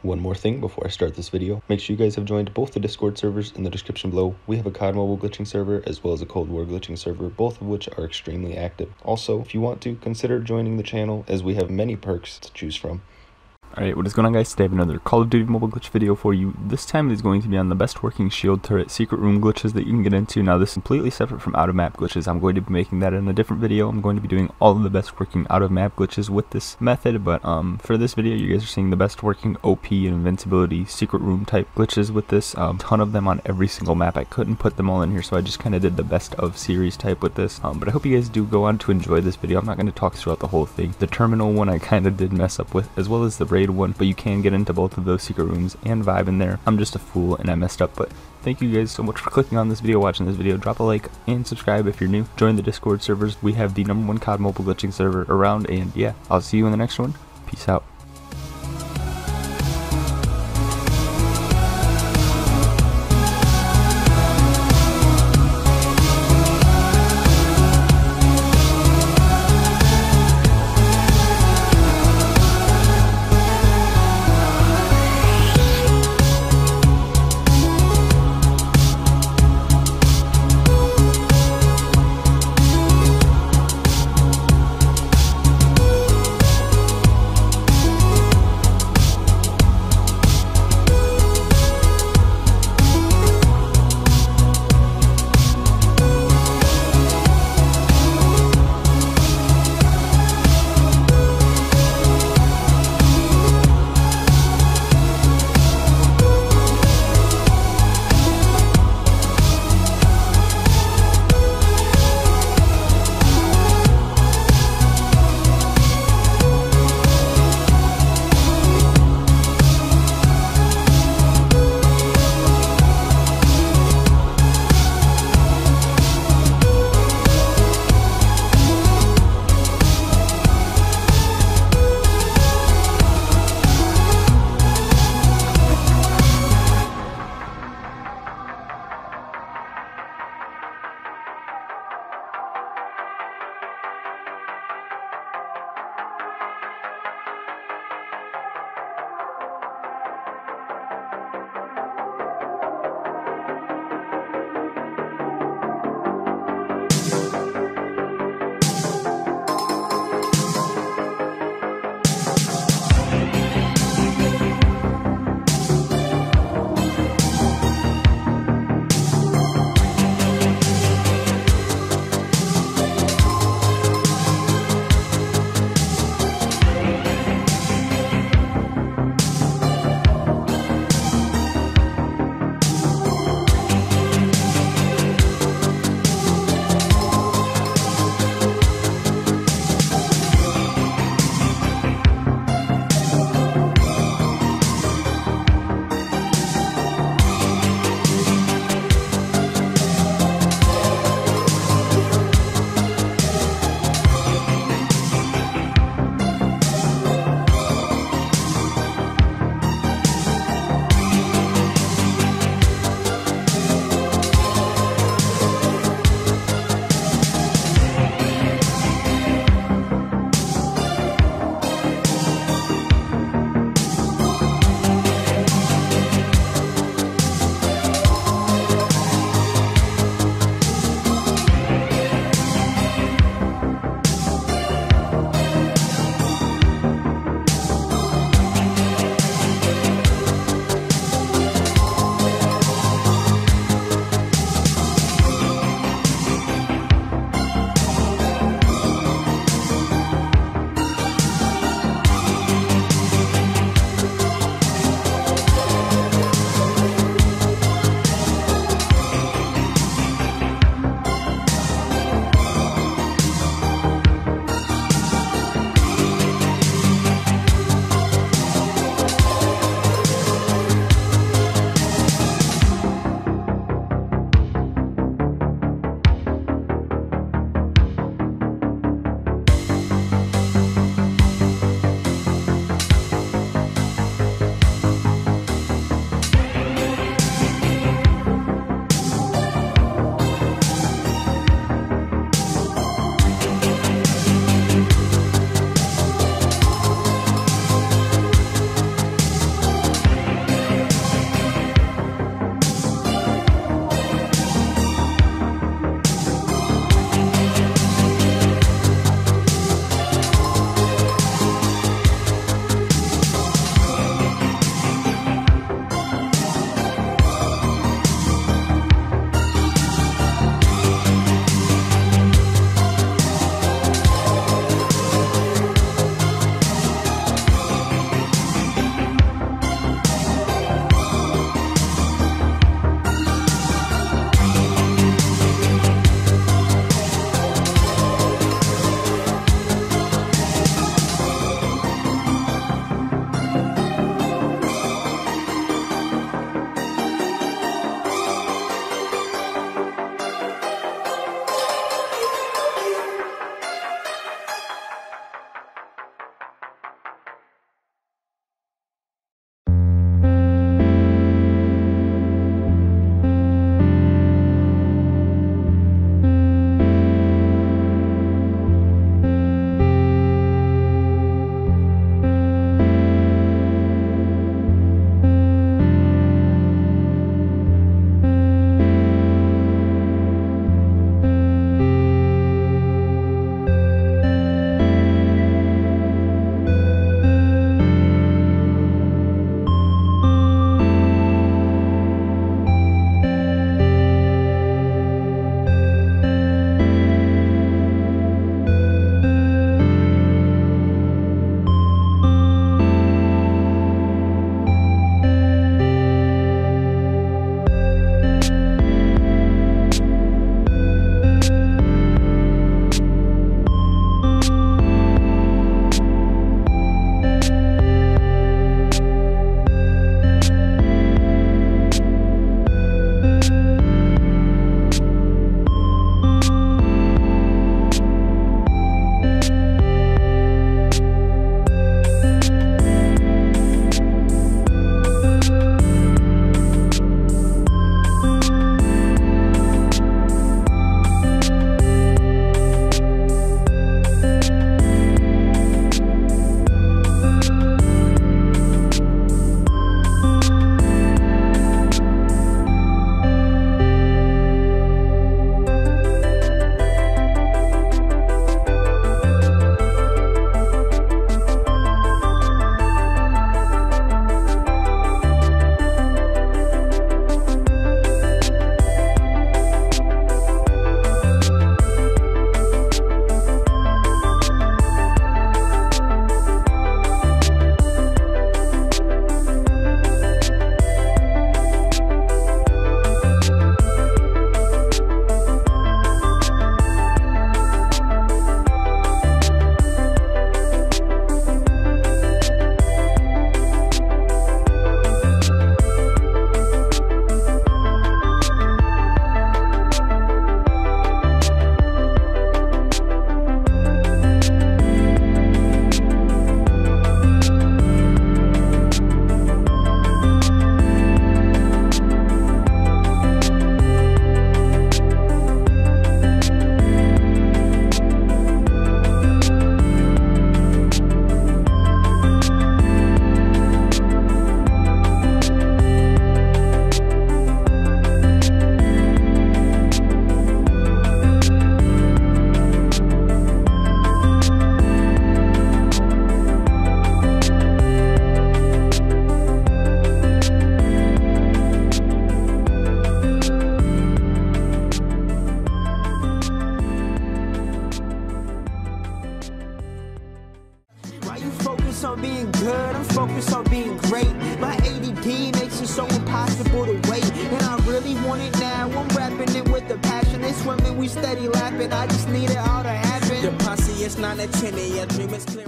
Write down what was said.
One more thing before I start this video, make sure you guys have joined both the Discord servers in the description below. We have a COD Mobile glitching server as well as a Cold War glitching server, both of which are extremely active. Also, if you want to, consider joining the channel as we have many perks to choose from. Alright, what is going on guys? Today I have another Call of Duty mobile glitch video for you. This time it is going to be on the best working shield turret secret room glitches that you can get into. Now this is completely separate from out of map glitches. I'm going to be making that in a different video. I'm going to be doing all of the best working out of map glitches with this method, but um for this video you guys are seeing the best working OP and invincibility secret room type glitches with this. Um ton of them on every single map. I couldn't put them all in here so I just kind of did the best of series type with this. Um but I hope you guys do go on to enjoy this video. I'm not going to talk throughout the whole thing. The terminal one I kind of did mess up with as well as the raid one, but you can get into both of those secret rooms and vibe in there. I'm just a fool and I messed up, but thank you guys so much for clicking on this video, watching this video. Drop a like and subscribe if you're new. Join the Discord servers. We have the number one COD mobile glitching server around, and yeah, I'll see you in the next one. Peace out. Música you focus on being good? I'm focused on being great. My ADD makes it so impossible to wait. And I really want it now. I'm rapping it with the passion. They swimming, we steady lapping. I just need it all to happen. The posse is not a 10, your dream is clear.